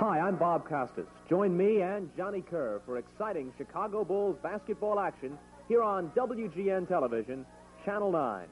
Hi, I'm Bob Costas. Join me and Johnny Kerr for exciting Chicago Bulls basketball action here on WGN Television, Channel 9.